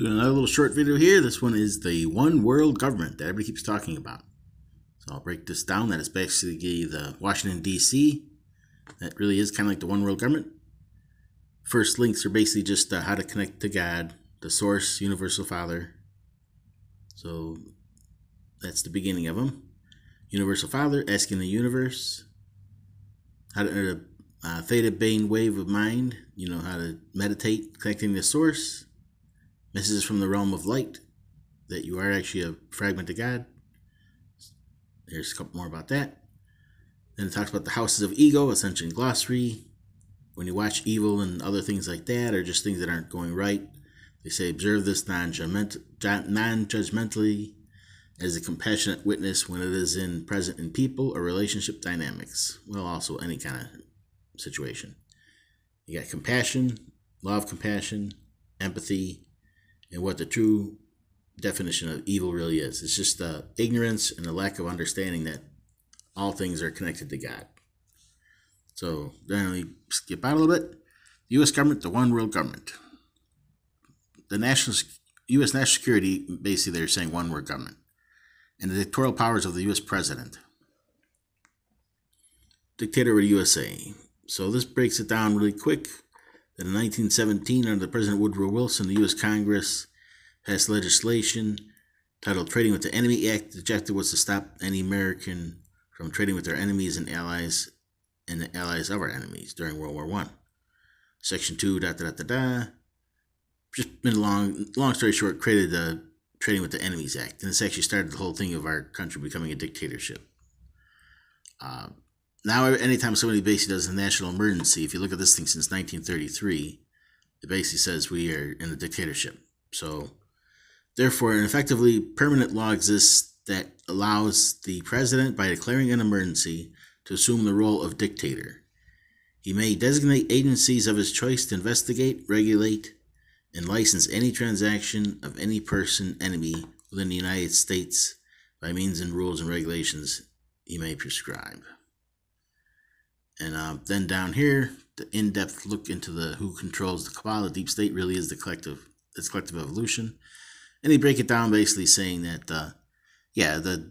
Doing another little short video here. This one is the one world government that everybody keeps talking about. So I'll break this down. That is basically the Washington, D.C. That really is kind of like the one world government. First links are basically just uh, how to connect to God, the source, universal father. So that's the beginning of them. Universal father, asking the universe. How to, uh, uh, theta brain wave of mind, you know, how to meditate, connecting the source messages from the realm of light that you are actually a fragment of God. There's a couple more about that. Then it talks about the houses of ego, ascension glossary. When you watch evil and other things like that, or just things that aren't going right, they say observe this non-judgmentally as a compassionate witness when it is in present in people or relationship dynamics. Well, also any kind of situation. You got compassion, love, compassion, empathy, and what the true definition of evil really is. It's just the ignorance and the lack of understanding that all things are connected to God. So then we skip out a little bit. The U.S. government, the one world government. The national U.S. national security, basically, they're saying one world government, and the dictatorial powers of the U.S. president. Dictator of the USA. So this breaks it down really quick that in 1917, under President Woodrow Wilson, the U.S. Congress passed legislation titled Trading with the Enemy Act. The objective was to stop any American from trading with their enemies and allies and the allies of our enemies during World War One. Section 2, da da da da. Just been long, long story short, created the Trading with the Enemies Act. And this actually started the whole thing of our country becoming a dictatorship. Uh, now anytime somebody basically does a national emergency, if you look at this thing since 1933, it basically says we are in a dictatorship. So, therefore, an effectively permanent law exists that allows the president, by declaring an emergency, to assume the role of dictator. He may designate agencies of his choice to investigate, regulate, and license any transaction of any person enemy within the United States by means and rules and regulations he may prescribe. And uh, then down here, the in-depth look into the who controls the cabal, the deep state really is the collective, it's collective evolution. And they break it down basically saying that, uh, yeah, the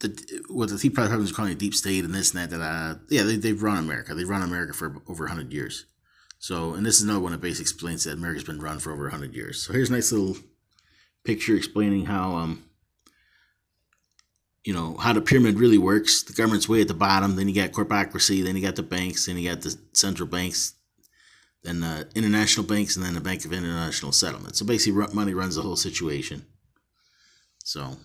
the what the Tea Party are calling a deep state and this and that, that uh, yeah, they, they've run America. They've run America for over 100 years. So, and this is another one that basically explains that America's been run for over 100 years. So here's a nice little picture explaining how um, you know how the pyramid really works. The government's way at the bottom. Then you got corporatocracy. Then you got the banks. Then you got the central banks. Then the international banks, and then the Bank of International Settlement. So basically, money runs the whole situation. So,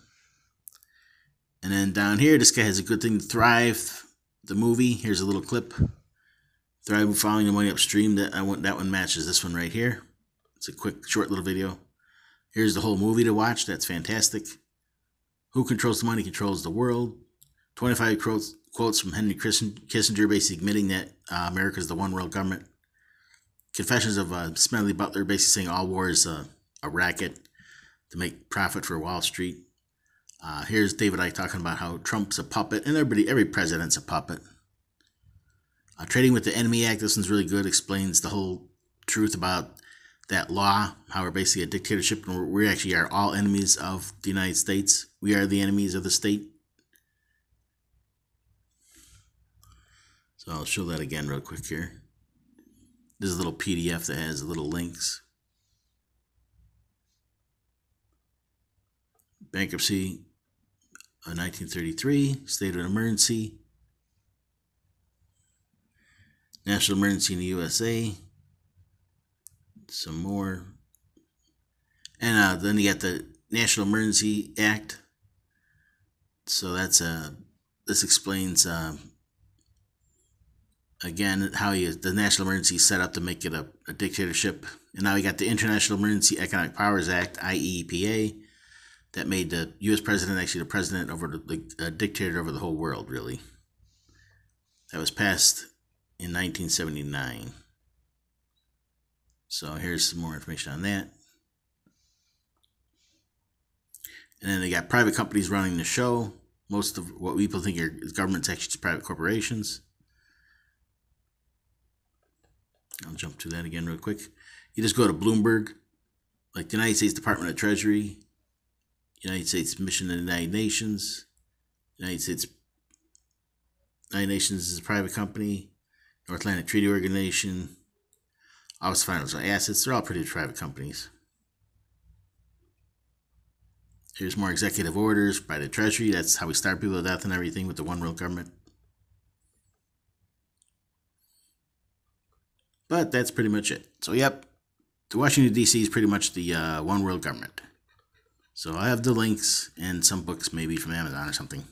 and then down here, this guy has a good thing to thrive. The movie. Here's a little clip. Thrive following the money upstream. That I want. That one matches this one right here. It's a quick, short little video. Here's the whole movie to watch. That's fantastic. Who controls the money controls the world. 25 quotes, quotes from Henry Kissinger basically admitting that uh, America is the one world government. Confessions of uh, Smedley Butler basically saying all war is a, a racket to make profit for Wall Street. Uh, here's David Icke talking about how Trump's a puppet, and everybody, every president's a puppet. Uh, Trading with the Enemy Act, this one's really good, explains the whole truth about that law, how we're basically a dictatorship, and we actually are all enemies of the United States. We are the enemies of the state. So I'll show that again real quick here. This is a little PDF that has little links. Bankruptcy, uh, 1933, state of emergency, national emergency in the USA, some more. And uh, then you got the National Emergency Act. So that's a uh, this explains uh, again how you the national emergency set up to make it a, a dictatorship. And now we got the International Emergency Economic Powers Act (IEEPA) that made the U.S. president actually the president over the, the dictator over the whole world. Really, that was passed in 1979. So here's some more information on that. And then they got private companies running the show. Most of what people think are government's actually just private corporations. I'll jump to that again real quick. You just go to Bloomberg, like the United States Department of Treasury, United States Mission of the United Nations, United States United Nations is a private company, North Atlantic Treaty Organization, Office of Financial Assets, they're all pretty private companies. Here's more executive orders by the Treasury. That's how we start people to death and everything with the one world government. But that's pretty much it. So, yep, the Washington, D.C. is pretty much the uh, one world government. So, I have the links and some books maybe from Amazon or something.